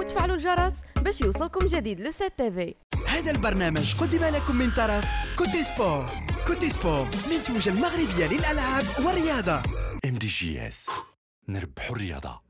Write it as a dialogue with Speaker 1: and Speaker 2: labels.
Speaker 1: وتفعلوا الجرس باش يوصلكم جديد لو سيت تيفي
Speaker 2: هذا البرنامج قدم لكم من طرف كوتي سبور. كوتي سبور منتوجة المغربية للألعاب والرياضة.
Speaker 3: ام دي جي اس نربحوا الرياضة.